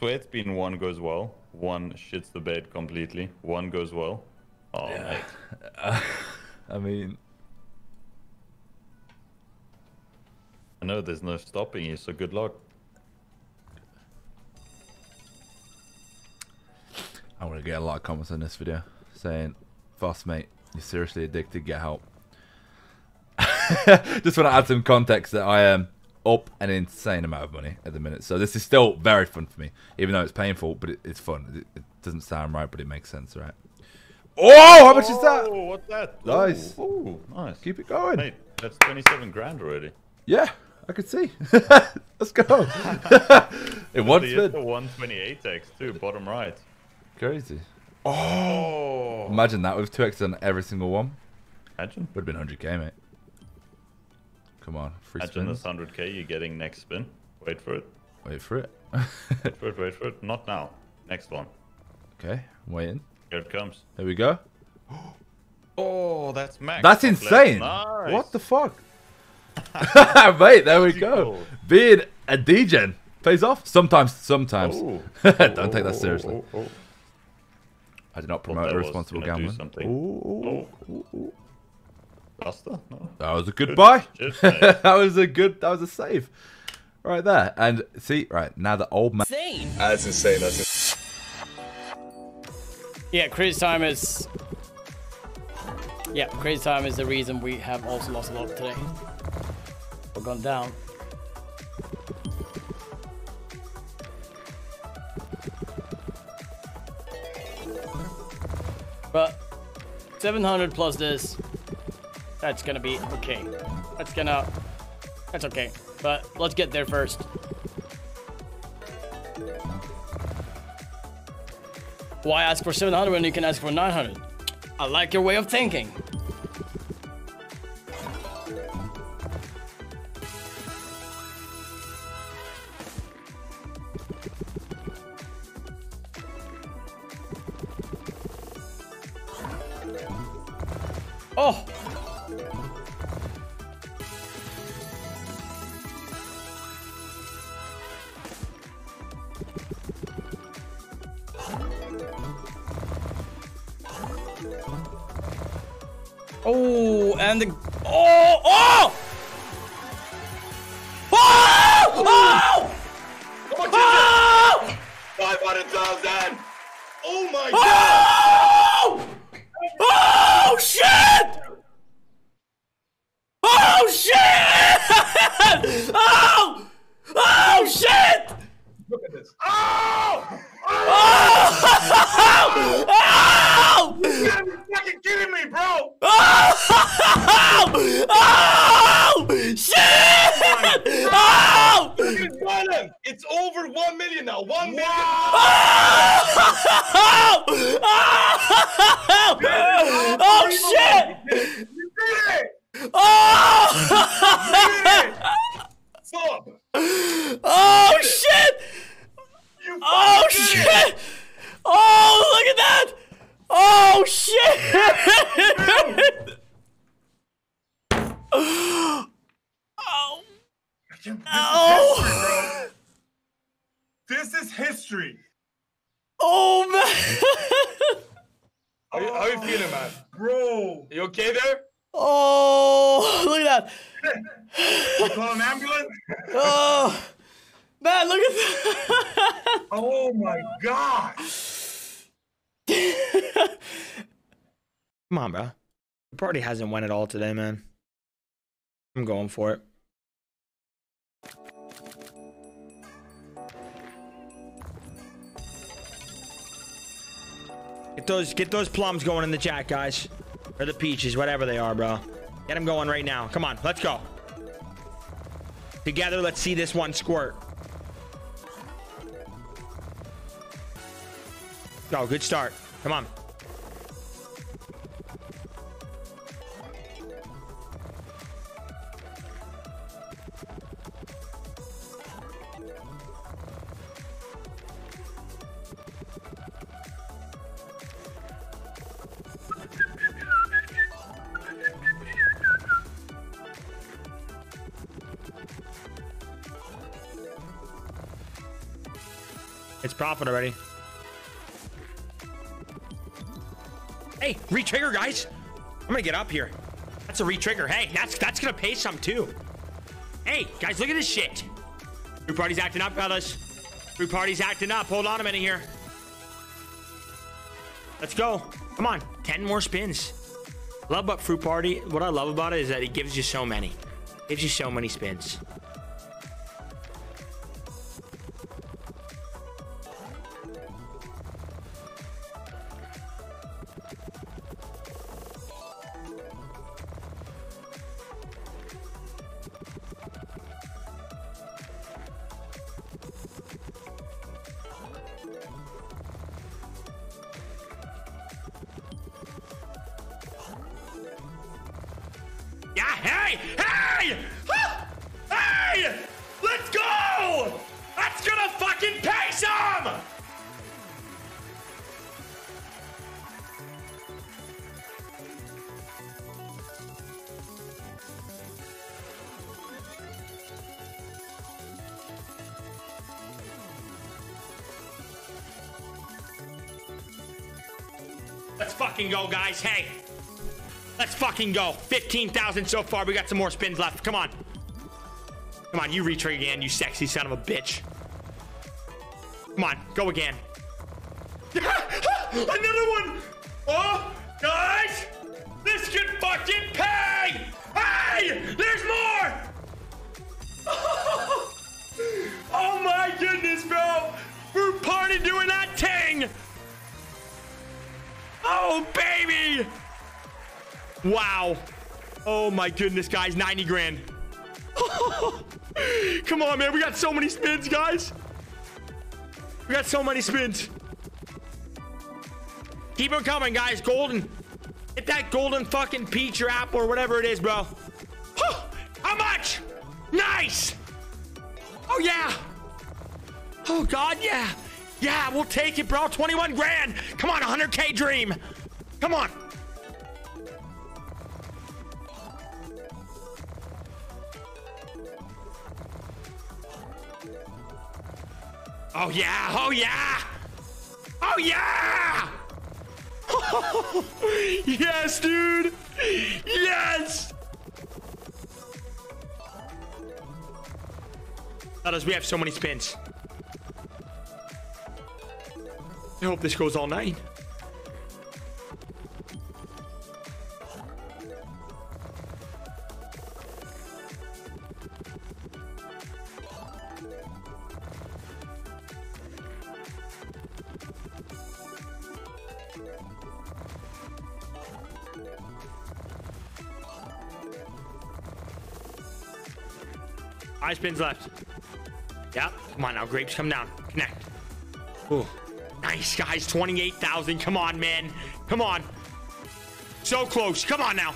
swear it's been one goes well, one shits the bed completely, one goes well. Oh, Yeah. mate. I mean, I know there's no stopping you, so good luck. I'm gonna get a lot of comments on this video saying, "Foss, mate, you're seriously addicted. Get help." Just want to add some context that I am up an insane amount of money at the minute, so this is still very fun for me, even though it's painful. But it, it's fun. It, it doesn't sound right, but it makes sense, right? Oh, how much is oh, that? Oh, what's that? Nice. Ooh, ooh, nice. Keep it going. Mate, that's 27 grand already. Yeah, I could see. Let's go. it one So you the 128x too, bottom right. Crazy. Oh, Imagine that with two X on every single one. imagine. Would have been 100k, mate. Come on, free Imagine spins. this 100k you're getting next spin. Wait for it. Wait for it. Wait for it, wait for it. Not now. Next one. okay, I'm waiting. Here it comes. There we go. Oh, that's max. That's insane. Nice. What the fuck? mate, there we go. Being a DJ pays off. Sometimes, sometimes. Ooh. Don't take that Oh, seriously. oh, oh, oh. I do not promote irresponsible gambling. No. That was a good buy. That was a good. That was a save. Right there. And see, right now the old man. insane. That's insane. That's insane. Yeah, crazy time is. Yeah, crazy time is the reason we have also lost a lot today. We're gone down. But 700 plus this, that's gonna be okay. That's gonna, that's okay. But let's get there first. Why ask for 700 when you can ask for 900? I like your way of thinking. Oh! Oh, and the oh oh! Oh! Oh! Oh! 500,000! Oh my oh! god! oh oh shit oh shit oh oh shit Look at this. Oh! oh oh You gotta be fucking kidding me, bro! oh oh shit oh Look at Bottom! It's over 1 million now. 1 million! Oh! Oh! Oh shit! You did it! Oh! You did it! Stop! Oh shit! You Oh fucking did it! shit! Oh look at that! Oh shit! Oh! This is Oh! history, bro. This is history. Oh man! How you, how you oh, feeling, man? Bro. You okay there? Oh! Look at that! You call an ambulance? Oh! Man, look at that! Oh my god! Come on, bro. The party hasn't won at all today, man. I'm going for it. Get those get those plums going in the chat, guys. Or the peaches, whatever they are, bro. Get them going right now. Come on, let's go. Together, let's see this one squirt. Go, good start. Come on. Profit already. Hey, retrigger, guys. I'm gonna get up here. That's a retrigger. Hey, that's that's gonna pay some too. Hey, guys, look at this shit. Fruit party's acting up, fellas. Fruit party's acting up. Hold on a minute here. Let's go. Come on, 10 more spins. Love about Fruit Party. What I love about it is that it gives you so many. Gives you so many spins. Yeah, hey, hey, hey, let's go. That's gonna fucking pay some. Let's fucking go, guys. Hey, Let's fucking go. 15,000 so far. We got some more spins left. Come on. Come on, you retrigger again, you sexy son of a bitch. Come on, go again. Another one. Oh, guys. Wow. Oh my goodness, guys. 90 grand. Come on, man. We got so many spins, guys. We got so many spins. Keep them coming, guys. Golden. Hit that golden fucking peach or apple or whatever it is, bro. How much? Nice. Oh, yeah. Oh, God, yeah. Yeah, we'll take it, bro. 21 grand. Come on, 100K dream. Come on. Oh yeah! Oh yeah! Oh yeah! yes, dude! Yes! Fellas, we have so many spins. I hope this goes all night. Five spins left. Yep. Come on now, grapes, come down. Connect. Ooh. Nice, guys. 28,000. Come on, man. Come on. So close. Come on now.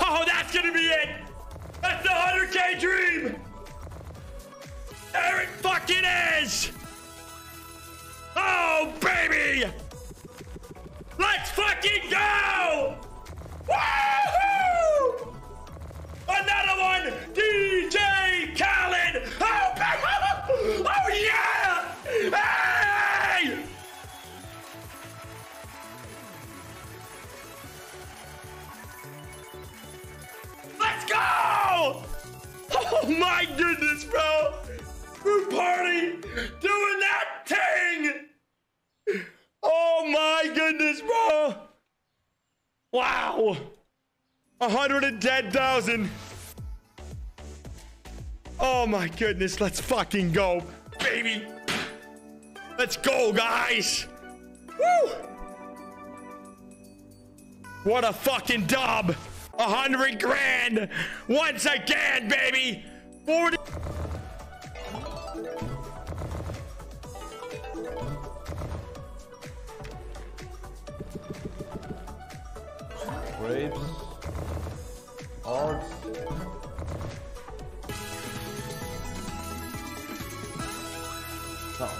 Oh, that's gonna be it. 100K dream. There it fucking is. Oh, baby. Let's fucking go. Oh my goodness, bro! Fruit party doing that thing! Oh my goodness, bro! Wow! 110,000. Oh my goodness, let's fucking go, baby! Let's go, guys! Woo! What a fucking dub! A hundred grand once again, baby. Forty. Grapes. Arts. Come on.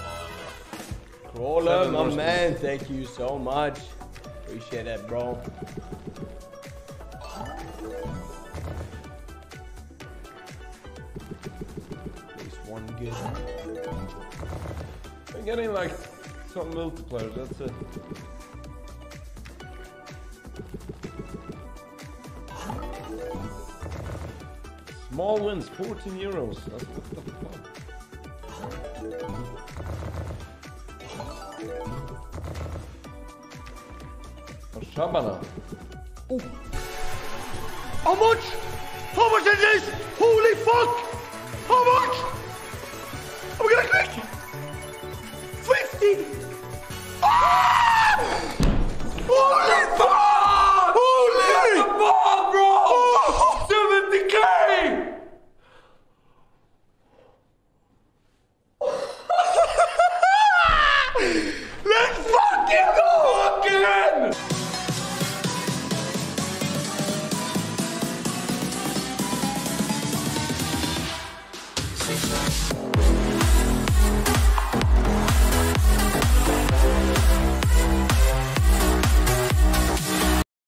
Golem, my man, thank you so much. Appreciate it, bro. I'm getting like some multipliers, that's it. Small wins, 14 euros. That's what the fuck. Oh, Shabana. How much? How much is this? Holy fuck! How much? Ah! Holy fuck!